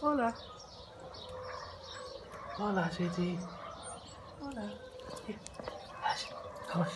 过来，过来，手机，过来，来，来，